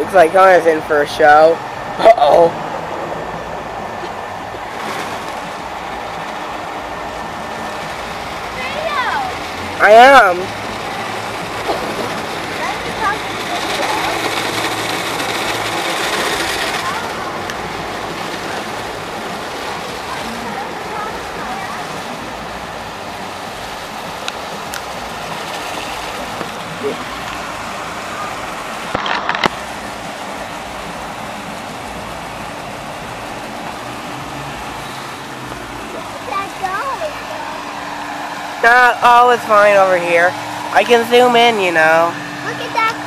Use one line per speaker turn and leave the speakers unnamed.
looks like oh, Connor's in for a show. Uh-oh. I am. Not all is fine over here. I can zoom in, you know. Look at that